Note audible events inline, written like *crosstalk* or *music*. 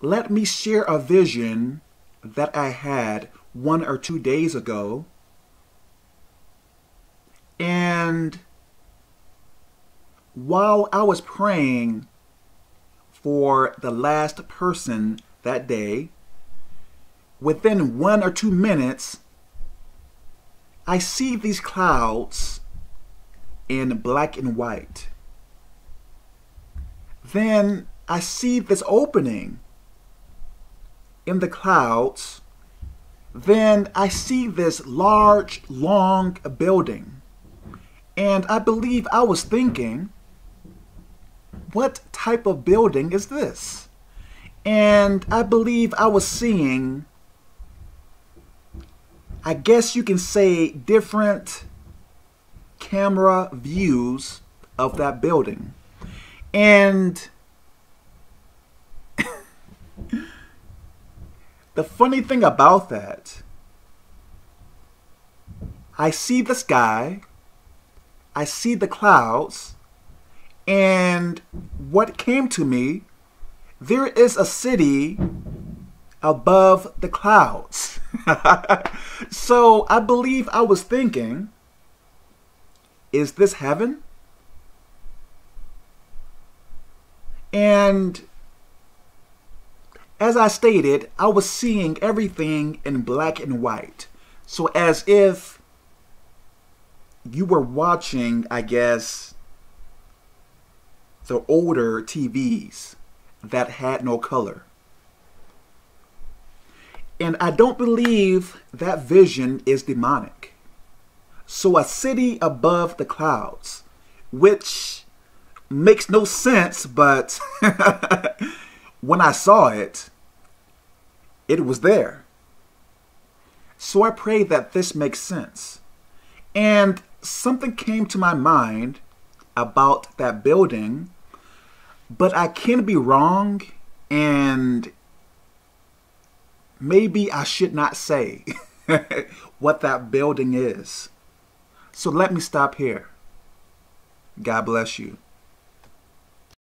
let me share a vision that I had one or two days ago. And while I was praying for the last person that day, within one or two minutes, I see these clouds in black and white. Then I see this opening in the clouds. Then I see this large, long building. And I believe I was thinking, what type of building is this? And I believe I was seeing, I guess you can say, different camera views of that building. And the funny thing about that, I see the sky, I see the clouds, and what came to me, there is a city above the clouds. *laughs* so I believe I was thinking, is this heaven? And as I stated, I was seeing everything in black and white. So as if you were watching, I guess, the older TVs that had no color. And I don't believe that vision is demonic. So a city above the clouds, which makes no sense, but *laughs* when I saw it, it was there. So I pray that this makes sense. And something came to my mind about that building but I can be wrong and maybe I should not say *laughs* what that building is. So let me stop here. God bless you.